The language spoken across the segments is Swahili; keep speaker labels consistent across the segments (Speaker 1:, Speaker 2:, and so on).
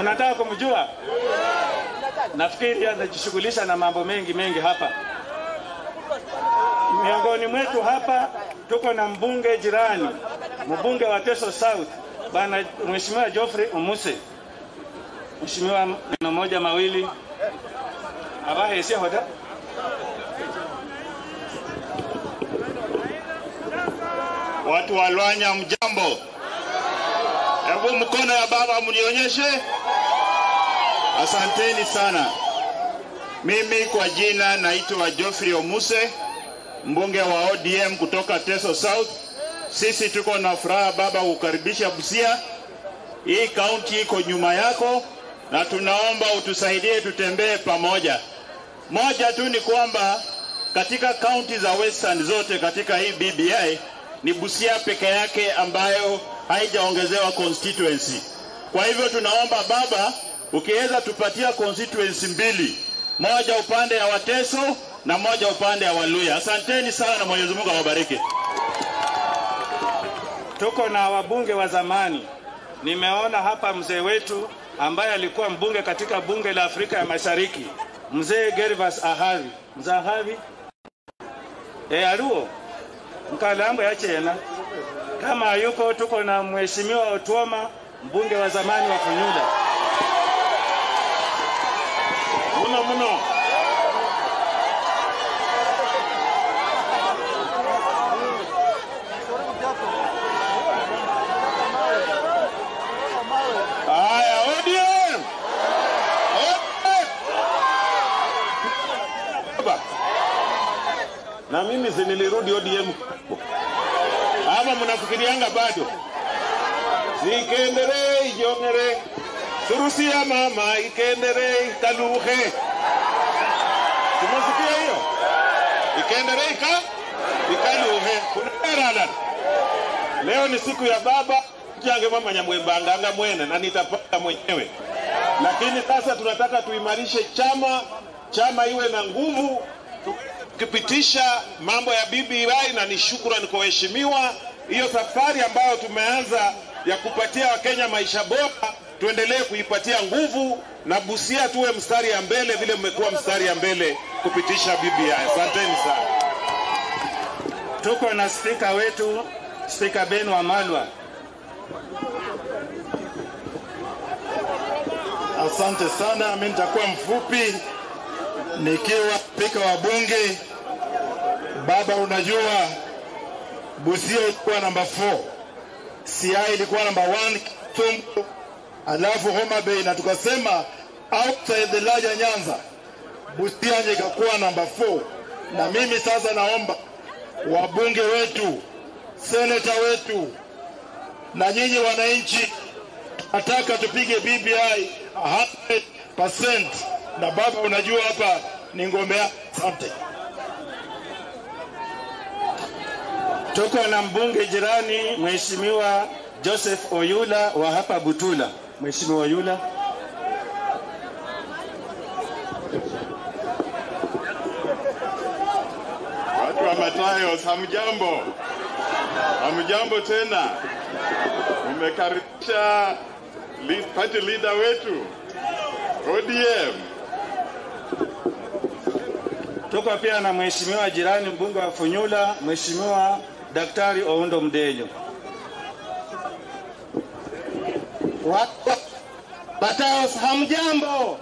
Speaker 1: Mnataka kumjua? Nafikiri anajishughulisha na mambo mengi mengi hapa. Miongoni mwetu hapa tuko na mbunge jirani, mbunge wa Teso South, bana Mheshimiwa Geoffrey Umuse. Mheshimiwa, neno moja mawili abahesia hoda
Speaker 2: Watu walwanya mjambo, hebu mkono ya baba mnionyeshe. Asanteni sana. Mimi kwa jina naitwa Geoffrey Omuse, mbunge wa ODM kutoka Teso South. Sisi tuko na furaha baba kukaribisha Busia. Hii kaunti iko nyuma yako na tunaomba utusaidie tutembee pamoja. Moja tu ni kwamba katika kaunti za Western zote katika hii BBI ni Busia peke yake ambayo haijaongezewa constituency. Kwa hivyo tunaomba baba, ukiweza tupatia constituency mbili, moja upande ya Wateso na moja upande ya Waluya. Asanteni sana na Mwenyezi Mungu awabariki.
Speaker 1: Tuko na wabunge wa zamani. Nimeona hapa mzee wetu ambaye alikuwa mbunge katika bunge la Afrika ya Mashariki, mzee Gervas Ahavi. Mzee Ahavi e, aluo mkalambo yachena kama yuko. Tuko na mheshimiwa Otuoma, mbunge wa zamani wa Funyula.
Speaker 2: ODM. Na mimi si nilirudi ODM ama mnafikirianga bado? Sikendere ijongere surusia mama ikendere ikaluhe. Tumesikia hiyo? Ikaendelea ika ikaluhe. Kuna Leo ni siku ya baba jange mama nyamwembanganga mwene na nitapata mwenyewe, lakini sasa tunataka tuimarishe chama, chama iwe na nguvu tukipitisha mambo ya BBI, na ni shukrani kwa waheshimiwa. Hiyo safari ambayo tumeanza ya kupatia Wakenya maisha bora, tuendelee kuipatia nguvu na Busia tuwe mstari ya mbele vile mmekuwa mstari ya mbele kupitisha BBI. Asanteni sana.
Speaker 1: Tuko na spika wetu, Spika Ben Wamalwa.
Speaker 3: Asante sana, mimi nitakuwa mfupi nikiwa spika wa bunge. Baba, unajua Busia ilikuwa namba 4, Siaya ilikuwa namba 1, Kisumu alafu Homa Bay, na tukasema outside the larger Nyanza Busia ndio ikakuwa namba 4. Na mimi sasa naomba wabunge wetu, seneta wetu na nyinyi wananchi nataka tupige BBI 100%. Na baba, unajua hapa ni ngombe yako. Asante.
Speaker 1: Tuko na mbunge jirani, Mheshimiwa Joseph Oyula wa hapa Butula. Mheshimiwa Yula.
Speaker 2: Watu wa Matayos, hamjambo? Hamjambo tena. umekaribisha party leader wetu ODM.
Speaker 1: Tuko pia na mheshimiwa jirani, mbunge wa Funyula, Mheshimiwa Daktari Oundo Mdenyo.
Speaker 4: Matayos, hamjambo?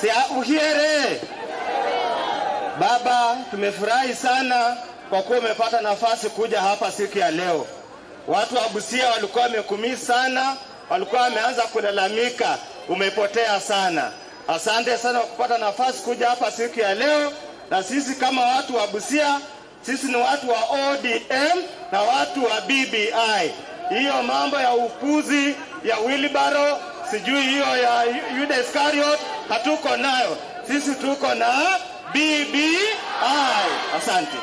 Speaker 4: Siauhiere. baba, tumefurahi sana kwa kuwa umepata nafasi kuja hapa siku ya leo. Watu wa Busia walikuwa wamekumii sana, walikuwa wameanza kulalamika, umepotea sana. Asante sana kwa kupata nafasi kuja hapa siku ya leo, na sisi kama watu wa Busia, sisi ni watu wa ODM na watu wa BBI. Hiyo mambo ya ukuzi ya Wilibaro, sijui hiyo ya Yuda Iskariot, hatuko nayo. Sisi tuko na BBI. Asante.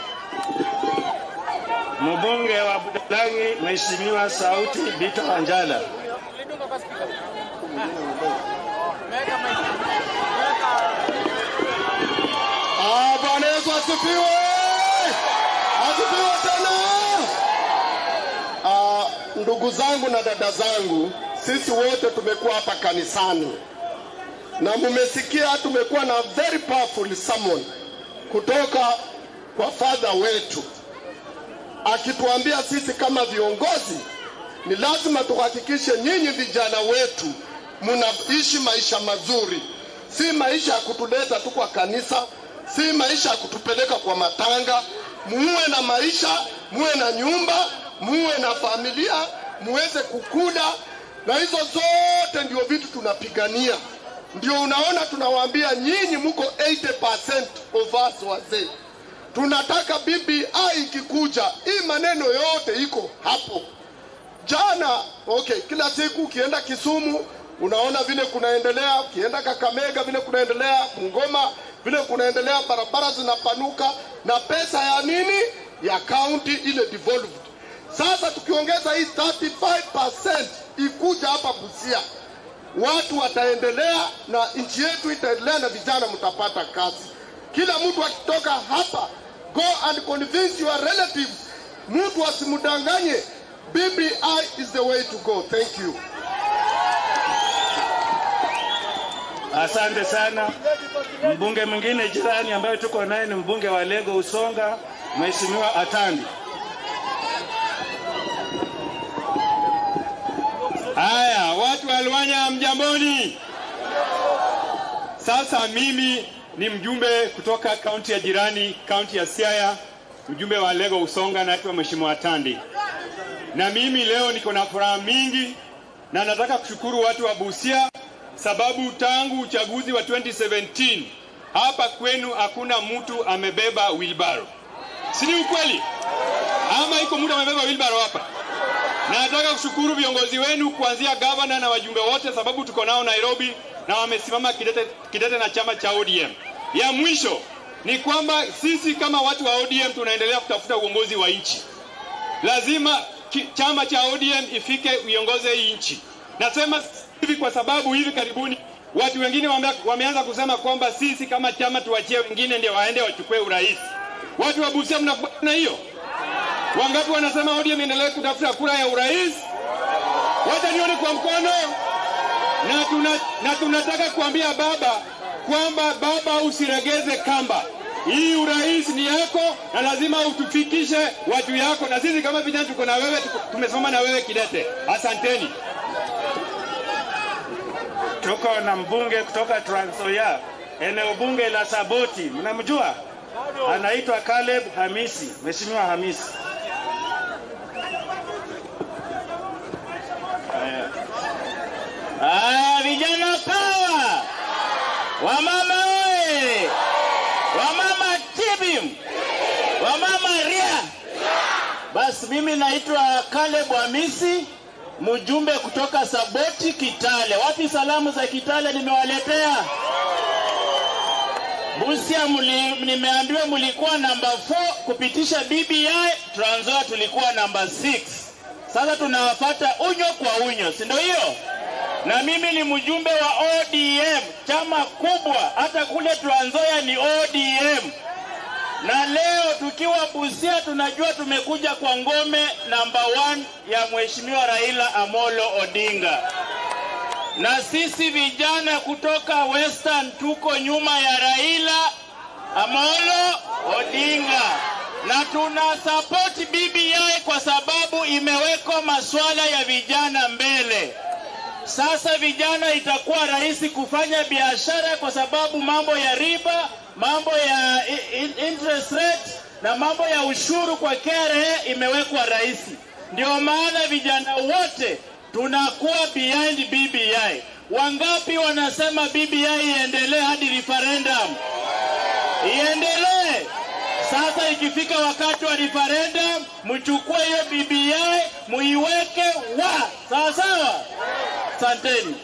Speaker 1: Mbunge wa Budalangi, Mheshimiwa Sauti Bita Wanjala.
Speaker 3: Ah, Bwana Yesu asifiwe. Ndugu zangu na dada zangu,
Speaker 5: sisi wote tumekuwa hapa kanisani. Na mumesikia tumekuwa na very powerful sermon kutoka kwa fadha wetu. Akituambia sisi kama viongozi ni lazima tuhakikishe nyinyi vijana wetu mnaishi maisha mazuri, si maisha ya kutuleta tu kwa kanisa, si maisha ya kutupeleka kwa matanga. Muwe na maisha, muwe na nyumba, muwe na familia, muweze kukula, na hizo zote ndio vitu tunapigania. Ndio unaona tunawaambia nyinyi mko 80% of us wazee tunataka BBI ikikuja, hii maneno yote iko hapo. Jana okay, kila siku ukienda Kisumu unaona vile kunaendelea, ukienda Kakamega vile kunaendelea, ngoma vile kunaendelea, barabara zinapanuka na pesa ya nini ya kaunti ile devolved. Sasa tukiongeza hii 35% ikuja hapa Busia, watu wataendelea na nchi yetu itaendelea na vijana mtapata kazi. Kila mtu akitoka hapa, go and convince your relatives, mtu asimdanganye. BBI is the way to go. Thank you.
Speaker 1: Asante sana. Mbunge mwingine jirani ambaye tuko naye ni mbunge wa Lego Usonga, Mheshimiwa Atandi.
Speaker 6: Haya, watu wa Luanya mjamboni. Sasa mimi ni mjumbe kutoka kaunti ya jirani, kaunti ya Siaya, mjumbe wa Lego Usonga, naitwa Mheshimiwa Tandi. Na mimi leo niko na furaha mingi na nataka kushukuru watu wa Busia sababu tangu uchaguzi wa 2017 hapa kwenu hakuna mtu amebeba wilbaro, si ukweli? Ama iko mtu amebeba wilbaro hapa? Na nataka kushukuru viongozi wenu kuanzia gavana na wajumbe wote, sababu tuko nao Nairobi na wamesimama kidete, kidete na chama cha ODM. Ya mwisho ni kwamba sisi kama watu wa ODM tunaendelea kutafuta uongozi wa nchi. Lazima ki, chama cha ODM ifike uiongoze hii nchi. Nasema hivi kwa sababu hivi karibuni watu wengine wame, wameanza kusema kwamba sisi kama chama tuachie wengine ndio waende wachukue urais. Watu wa Busia mnakubaliana na hiyo? Wangapi wanasema ODM endelee kutafuta kura ya urais? Wacha nione kwa mkono. Na, tuna, na tunataka kuambia baba kwamba baba, usiregeze kamba. Hii urais ni yako na lazima utufikishe watu yako, na sisi kama vijana tuko na wewe, tumesoma na wewe kidete. Asanteni.
Speaker 1: Tuko na mbunge kutoka Trans Nzoia, eneo bunge la Saboti. Mnamjua? Anaitwa Caleb Hamisi. Mheshimiwa Hamisi.
Speaker 7: Ah, vijana kawa, Wamama oye! Wamama tibim! Wamama ria! Basi mimi naitwa Caleb Hamisi, mjumbe kutoka Saboti Kitale. Wapi salamu za Kitale nimewaletea? Busia muli, nimeambiwa mlikuwa namba 4 kupitisha BBI, Trans Nzoia tulikuwa namba 6. Sasa tunawafata unyo kwa unyo, si ndio hiyo? Na mimi ni mjumbe wa ODM, chama kubwa, hata kule Trans ni ODM. Na leo tukiwa Busia tunajua tumekuja kwa ngome namba 1 ya Mheshimiwa Raila Amolo Odinga, na sisi vijana kutoka Western tuko nyuma ya Raila Amolo Odinga na tuna support BBI kwa sababu imewekwa masuala ya vijana mbele. Sasa vijana itakuwa rahisi kufanya biashara kwa sababu mambo ya riba, mambo ya interest rate na mambo ya ushuru kwa KRA imewekwa rahisi. Ndio maana vijana wote tunakuwa behind BBI. Wangapi wanasema BBI iendelee hadi referendum? Iendelee. Sasa ikifika wakati wa referendum, mchukue hiyo BBI muiweke wa sawa sawa. Asanteni.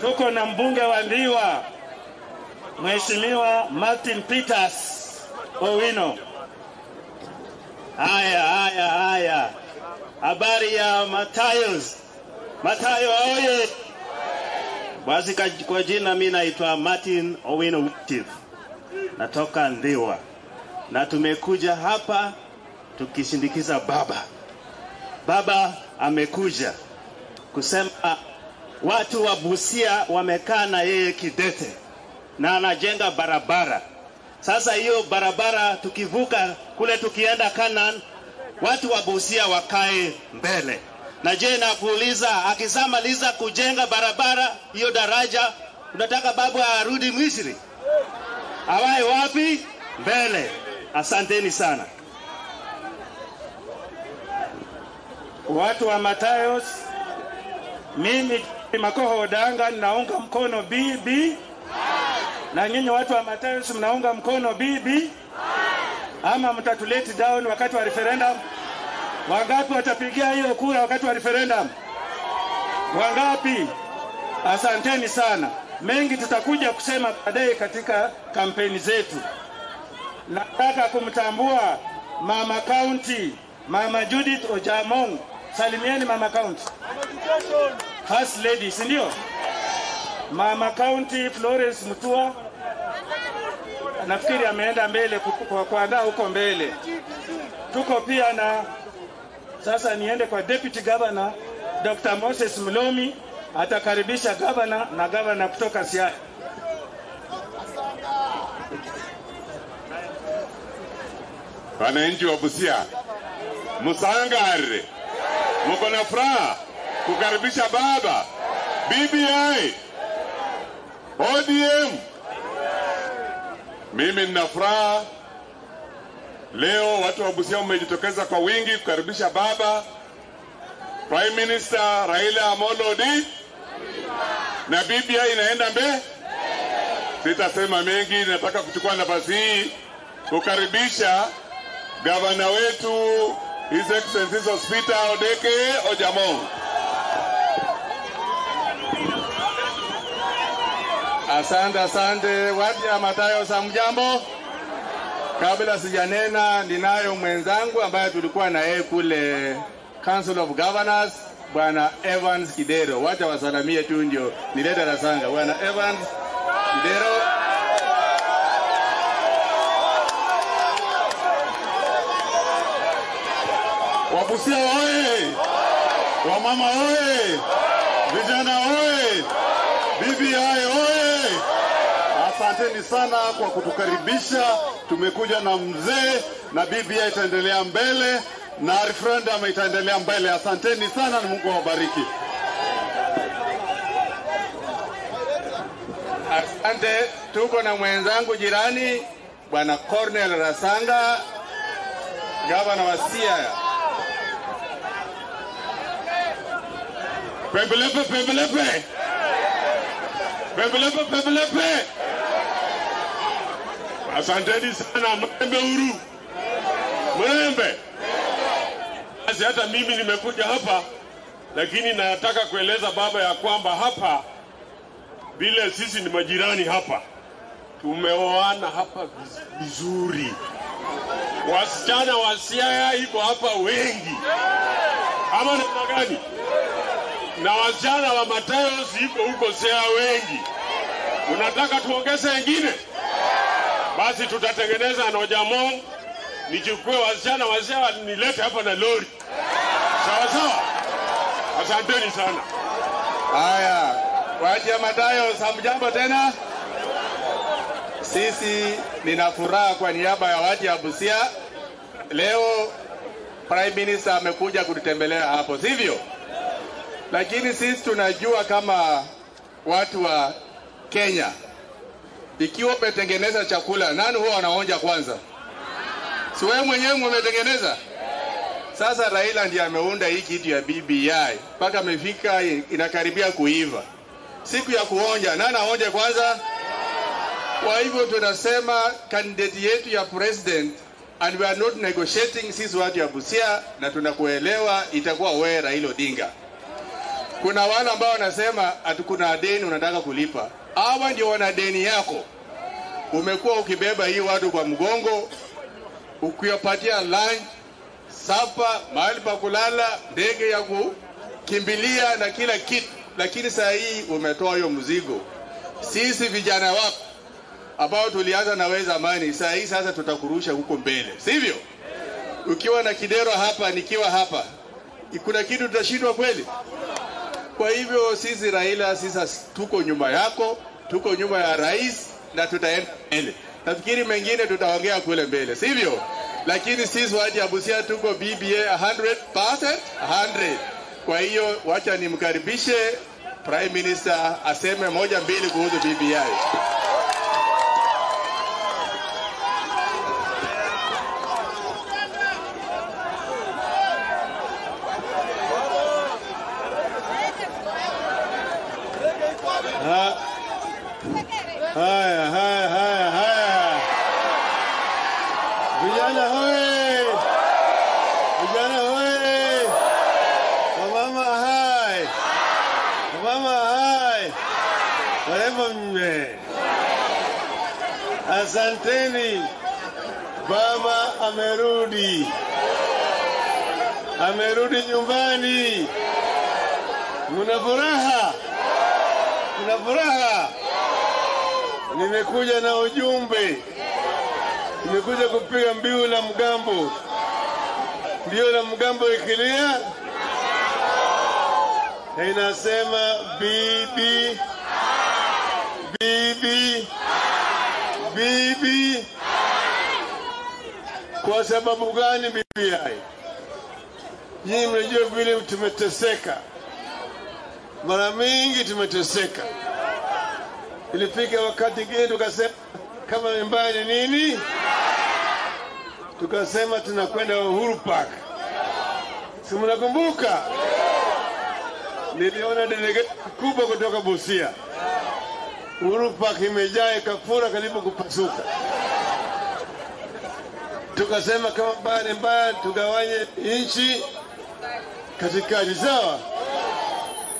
Speaker 1: Tuko na mbunge wa Ndiwa, Mheshimiwa Martin Peters Owino. Haya, haya, haya.
Speaker 2: Habari ya Matayos. Matayo oye! Basi kwa jina mi naitwa Martin Owino Witif, natoka Ndhiwa na tumekuja hapa tukishindikiza baba. Baba amekuja kusema watu wa Busia wamekaa na yeye kidete na anajenga barabara. Sasa hiyo barabara tukivuka kule tukienda Canaan, watu wa Busia wakae mbele. Na je, nakuuliza, akisamaliza kujenga barabara hiyo daraja, unataka babu arudi Misri? Awaye wapi? Mbele. Asanteni sana.
Speaker 1: Watu wa Matayos, mimi Makoho Odanga ninaunga mkono bibi na nyinyi watu wa Matayos mnaunga mkono BB ama mtatuleti down wakati wa referendum? Wangapi watapigia hiyo kura wakati wa referendum? Wangapi? Asanteni sana. Mengi tutakuja kusema baadaye katika kampeni zetu. Nataka kumtambua mama kaunti, mama Judith Ojamong. Salimieni mama kaunti, First lady, si ndio? Mama kaunti Florence Mutua nafikiri ameenda mbele kwa kuandaa huko mbele. Tuko pia na sasa niende kwa deputy governor Dr. Moses Mlomi atakaribisha governor na governor kutoka Siaya.
Speaker 8: Wananchi wa Busia, musangare, muko na furaha kukaribisha baba BBI ODM. Mimi nina furaha leo, watu wa Busia wamejitokeza kwa wingi kukaribisha baba Prime Minister Raila Amolo Odinga na BBI inaenda mbele. Sitasema mengi, nataka kuchukua nafasi hii kukaribisha gavana wetu His Excellency Hospital Odeke Ojamong.
Speaker 9: Asante, asante Wadi ya Matayo, samjambo. Kabla sijanena, ninayo mwenzangu ambaye tulikuwa na yeye kule Council of Governors, bwana Evans Kidero. Wacha wasalamie tu ndio nileta rasanga. Bwana Evans Kidero,
Speaker 8: Wabusia oye! Wamama oye! Vijana oye! BBI oye! Asanteni sana kwa kutukaribisha. Tumekuja na mzee na BBI itaendelea mbele na referendum itaendelea mbele. Asanteni sana na Mungu awabariki.
Speaker 9: asante. Tuko na mwenzangu jirani bwana Cornel Rasanga, gavana wa Siaya.
Speaker 8: Pembelepe, pembelepe, pembelepe, pembelepe. Asanteni sana Mrembe Uru, Mrembe. Basi hata mimi nimekuja hapa, lakini nataka kueleza baba ya kwamba hapa vile sisi ni majirani hapa, tumeoana hapa vizuri. Wasichana wa Siaya iko hapa wengi, ama namna gani? na wasichana wa Matayos iko huko Siaya wengi. Unataka tuongeze wengine? Basi tutatengeneza na Ojamong, nichukue wasichana wazee wanilete hapa na lori. Sawa sawa, asanteni sana.
Speaker 9: Haya, watu ya Matayo, samjambo tena. Sisi nina furaha kwa niaba ya waji ya Busia. Leo Prime Minister amekuja kututembelea hapo, sivyo? Lakini sisi tunajua kama watu wa Kenya, ikiwa umetengeneza chakula, nani huwa anaonja kwanza? Si wewe mwenyewe umetengeneza? Sasa Raila ndiye ameunda hii kitu ya BBI mpaka amefika inakaribia kuiva. Siku ya kuonja, nani aonje kwanza? Kwa hivyo tunasema kandidati yetu ya president and we are not negotiating sisi watu ya Busia, na tunakuelewa itakuwa wewe Raila Odinga. Kuna wale ambao wanasema ati kuna deni unataka kulipa. Hawa ndio wana deni yako. Umekuwa ukibeba hii watu kwa mgongo, ukiwapatia lunch sapa, mahali pa kulala, ndege ya kukimbilia na kila kitu, lakini saa hii umetoa hiyo mzigo. Sisi vijana wako ambao tulianza na wewe zamani, saa hii sasa tutakurusha huko mbele, sivyo? Ukiwa na kidero hapa, nikiwa hapa, kuna kitu tutashindwa kweli? Kwa hivyo sisi Raila, sisi tuko nyuma yako, tuko nyuma ya rais na tutaenda mbele. Nafikiri mengine tutaongea kule mbele, sivyo? Lakini sisi ya Busia tuko BBA 100%, 100. Kwa hiyo wacha nimkaribishe Prime Minister aseme moja mbili kuhusu BBI.
Speaker 10: Ha- Haya, haya, haya, haya. Vijana hoye! Vijana hoye! Wamama hai! Wamama hai! Warembo mme! Asanteni. Baba amerudi. Amerudi nyumbani. Muna furaha? Muna furaha? Nimekuja na ujumbe, nimekuja kupiga mbiu la mgambo. Mbiu la mgambo ikilia na inasema bibi, bibi, bibi. Kwa sababu gani bibi hai? Nyinyi mnajua vile tumeteseka, mara mingi tumeteseka ilifika wakati gani tukasema kama nyumbani nini, tukasema tunakwenda Uhuru Park. Si mnakumbuka? Niliona delegate kubwa kutoka Busia. Uhuru Park imejaa ikafura karibu kupasuka. Tukasema kama mbaya mbaya, tugawanye nchi katikati, sawa?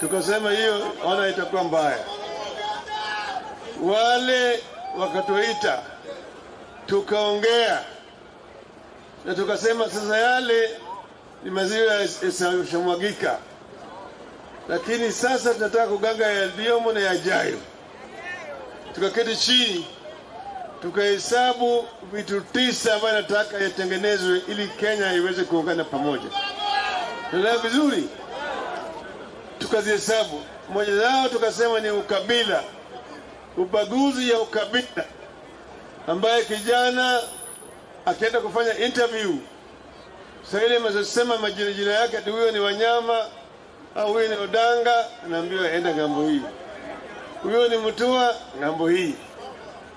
Speaker 10: Tukasema hiyo ona itakuwa mbaya wale wakatuita tukaongea na tukasema sasa yale ni maziwa yashamwagika, lakini sasa tunataka kuganga yaliyomo na yajayo. Tukaketi chini tukahesabu vitu tisa ambayo nataka yatengenezwe ili Kenya iweze kuungana pamoja. Tunaelewa vizuri, tukazihesabu. Moja zao tukasema ni ukabila ubaguzi ya ukabila, ambaye kijana akienda kufanya interview sasa ile mazosema majina jina yake ati huyo ni Wanyama au huyo ni Odanga, anaambiwa enda ng'ambo hii. Huyo ni Mutua ng'ambo hii,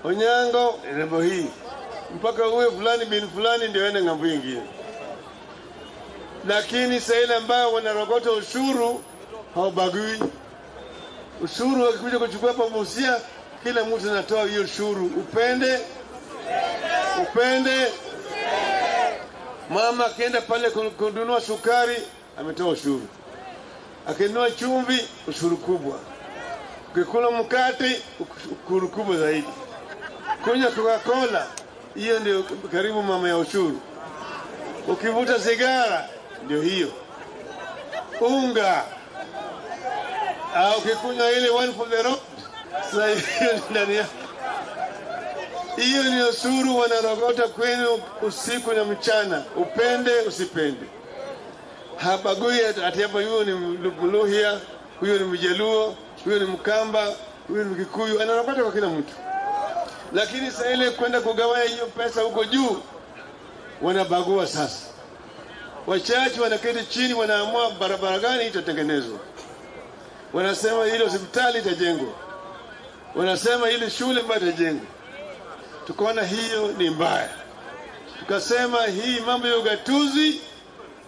Speaker 10: Onyango ng'ambo hii, mpaka huyo fulani bin fulani ndio ende ng'ambo nyingine. ingine. Lakini saa ambayo wanarogota ushuru haubagui Ushuru wakikuja kuchukua hapa Busia, kila mtu anatoa hiyo ushuru, upende upende. Mama akienda pale kununua sukari ametoa ushuru, akinunua chumvi ushuru kubwa, ukikula mkate ushuru kubwa zaidi, kunywa Coca-Cola hiyo ndio karibu mama ya ushuru, ukivuta sigara ndio hiyo, unga. Au ukikunywa ile one for the road sasa hiyo ni ndani ya hiyo ni ushuru wanarogota kwenu usiku na mchana, upende usipende, habagui ati hapa huyo ni Mluhya, huyu ni Mjaluo, huyu ni Mkamba, huyu ni Mkikuyu, anapata kwa kila mtu. Lakini sasa ile kwenda kugawanya hiyo pesa huko juu, wanabagua sasa. Wachache wanaketi chini, wanaamua barabara gani itatengenezwa, wanasema ile hospitali itajengwa, wanasema ile shule ambayo itajengwa tukaona hiyo ni mbaya, tukasema hii mambo ya ugatuzi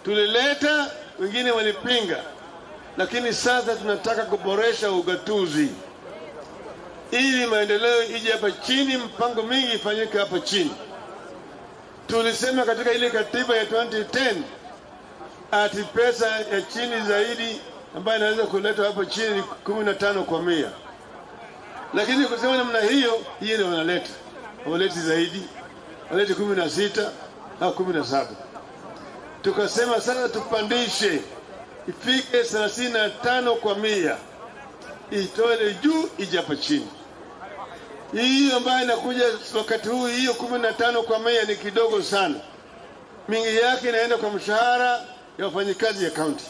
Speaker 10: tulileta, wengine walipinga, lakini sasa tunataka kuboresha ugatuzi. Ili maendeleo ije hapa chini, mpango mingi ifanyike hapa chini. Tulisema katika ile katiba ya 2010 ati pesa ya chini zaidi ambayo inaweza kuletwa hapa chini ni kumi na tano kwa mia, lakini kusema namna hiyo, hiyo ndio wanaleta. Hawaleti zaidi, waleti kumi na sita au kumi na saba. Tukasema sasa tupandishe ifike thelathini na tano kwa mia, itoele juu ije hapa chini. Hiyo ambayo inakuja wakati huu, hiyo kumi na tano kwa mia ni kidogo sana, mingi yake inaenda kwa mshahara ya wafanyikazi ya kaunti.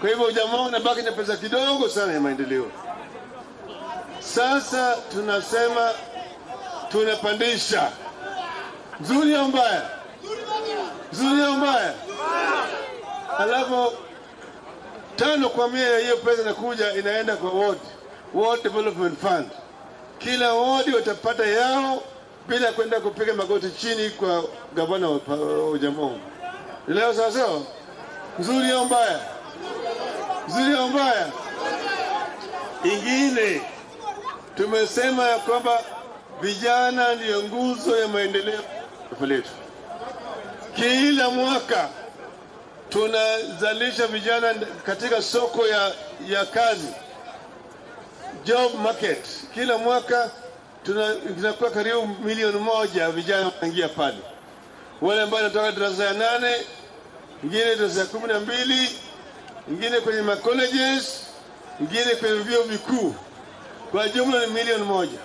Speaker 10: Kwa hivyo jamaa unabaki na pesa kidogo sana ya maendeleo. Sasa tunasema tunapandisha, nzuri au mbaya? Au mbaya? Alafu tano kwa mia ya hiyo pesa inakuja inaenda kwa ward, ward development fund. Kila ward watapata yao bila kwenda kupiga magoti chini kwa gavana wa Ujamhuri. Jamhuri. Leo sawa sawa, nzuri au mbaya? Nzuri au mbaya? Ingine tumesema ya kwamba vijana ndiyo nguzo ya maendeleo letu. Kila mwaka tunazalisha vijana katika soko ya, ya kazi job market. Kila mwaka tuna- tunakuwa karibu milioni moja vijana wanaingia pale, wale ambao wanatoka darasa ya nane, ingine darasa ya kumi na mbili, ingine kwenye macolleges, ingine kwenye vyuo vikuu. Kwa jumla ni milioni moja,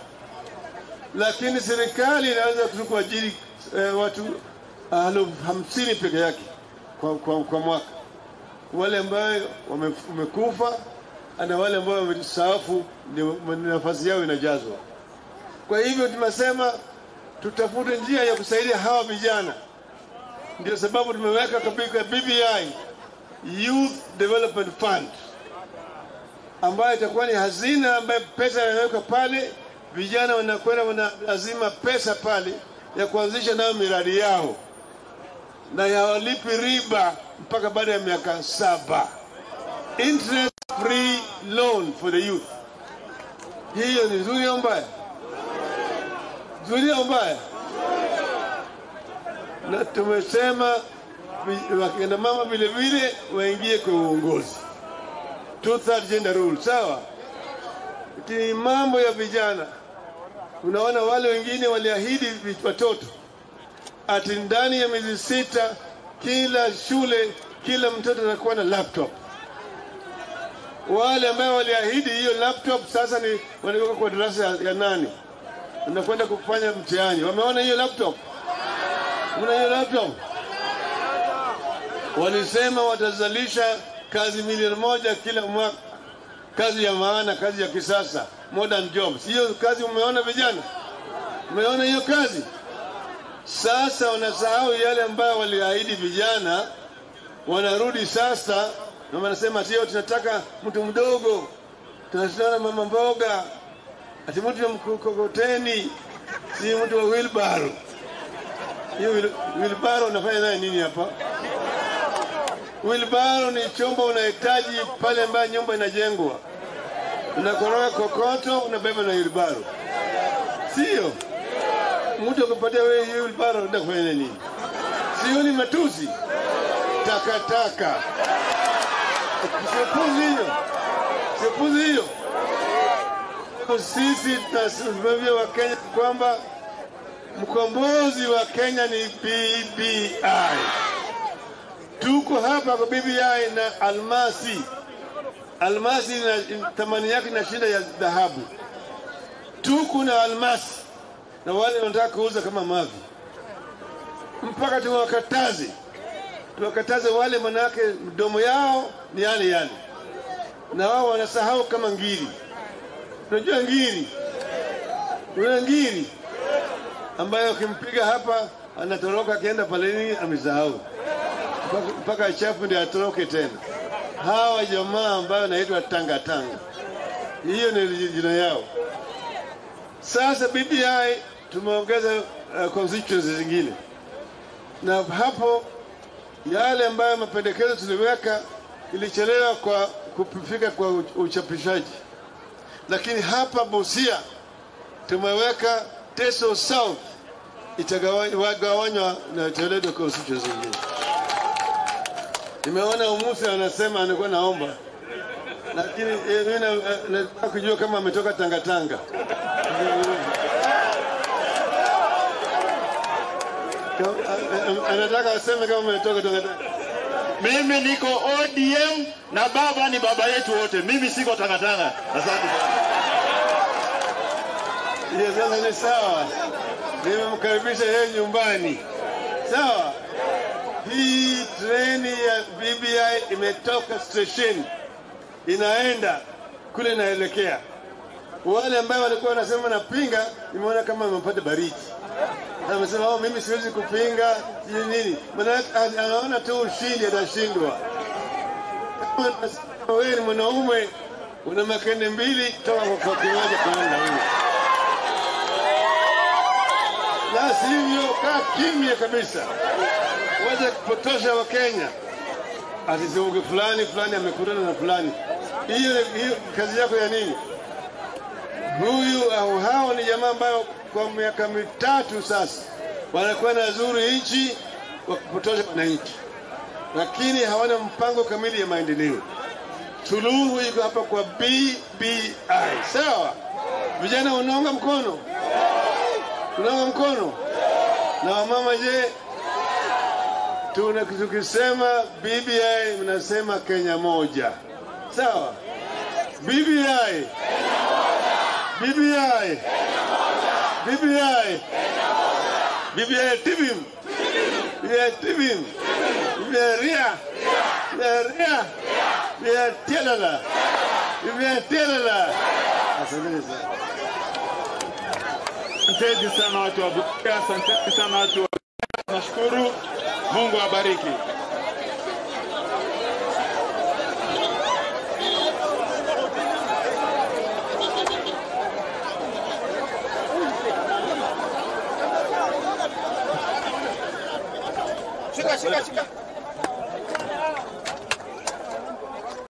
Speaker 10: lakini serikali inaweza tu kuajiri eh, watu elfu hamsini peke yake kwa, kwa, kwa mwaka, wale ambayo wamekufa na wale ambao wamestaafu, nafasi yao inajazwa. Kwa hivyo tumesema tutafute njia ya kusaidia hawa vijana, ndio sababu tumeweka katika BBI Youth Development Fund ambayo itakuwa ni hazina ambayo pesa inawekwa pale, vijana wanakwenda wana lazima pesa pale ya kuanzisha nayo miradi yao na yawalipi riba mpaka baada ya miaka saba. Interest free loan for the youth. Hiyo ni nzuri au mbaya? Nzuri au mbaya? Na tumesema wakina mama vile vile waingie kwa uongozi, two third gender rule, sawa. Lakini mambo ya vijana, unaona wale wengine waliahidi watoto ati ndani ya miezi sita kila shule kila mtoto atakuwa na laptop. Wale ambao waliahidi hiyo laptop sasa ni wanatoka kwa darasa ya, ya nane, wanakwenda kufanya mtihani. Wameona hiyo laptop? Mna hiyo laptop? Walisema watazalisha kazi milioni moja kila mwaka, kazi ya maana, kazi ya kisasa, modern jobs. Hiyo kazi umeona vijana? Umeona hiyo kazi? Sasa wanasahau yale ambayo waliahidi vijana, wanarudi sasa na wanasema sio, tunataka mtu mdogo, tunataka mama mboga, ati mtu wa mkokoteni, si mtu wa wilbaro. Hiyo wilbaro unafanya naye nini hapa? Wilbaro ni chombo unahitaji pale ambayo nyumba inajengwa, unakoroga kokoto, unabeba na wilbaro, sio? Mtu akupatia wewe hiyo wheelbarrow unataka kufanya nini? Sio ni matusi, takataka. sepuzi hiyo, sepuzi hiyo. Sisi tunasimamia wa Kenya kwamba mkombozi wa Kenya ni BBI. Tuko hapa kwa BBI na almasi. Almasi na thamani yake inashinda ya dhahabu. Tuko na almasi na wale wanataka kuuza kama mavi, mpaka tuwakataze, tuwakataze wale, manake mdomo yao ni yale yale, na wao wanasahau kama ngiri. Unajua ngiri, una ngiri? Ambayo ukimpiga hapa anatoroka, akienda paleni amesahau. Mpaka- chafu ndio atoroke tena. Hawa jamaa ambayo naitwa tanga tanga, hiyo ni jina yao. Sasa BBI tumeongeza uh, constituencies zingine, na hapo yale ambayo mapendekezo tuliweka ilichelewa kwa kufika kwa uchapishaji, lakini hapa Busia tumeweka Teso South itagawanywa na Toledo constituency zingine. Nimeona Umusi anasema anakuwa naomba, lakini eh, mimi eh, nataka kujua kama ametoka Tangatanga. Anataka aseme kama umetoka toka.
Speaker 2: Mimi niko ODM na baba ni baba yetu wote. Mimi siko takataka. Asante.
Speaker 10: Hiyo ni sawa, nimemkaribisha yeye nyumbani. Sawa, hii treni ya BBI imetoka station inaenda kule inaelekea. Wale ambao walikuwa wanasema napinga, imeona kama wamepata baridi. Amesema oh, mimi siwezi kupinga sijui nini, anaona tu ushindi, atashindwa. Wewe ni mwanaume, una makende mbili, toka kwa kimoja kwenda huyo la sivyo kaa kimya kabisa, waje kupotosha Wakenya ati ziunge fulani fulani amekutana na fulani. Hiyo hiyo kazi yako ya nini? Huyu au hao ni jamaa ambayo kwa miaka mitatu sasa. Wanakuwa na zuri nchi wa kupotosha wananchi, lakini hawana mpango kamili ya maendeleo. Suluhu iko hapa kwa BBI. Sawa, vijana unaunga mkono? Unaunga mkono? Na wamama. Je, tuna tukisema BBI mnasema Kenya moja, sawa? BBI, BBI, BBI, BBI tibim, BBI tibim, BBI ria, BBI ria, BBI tialala, BBI tialala. Asanteni sana.
Speaker 11: Watu wa Busia, asanteni sana watu wa nashukuru. Mungu awabariki.
Speaker 12: Çıkar çıkar.